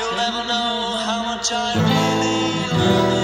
You'll never know how much I really love you.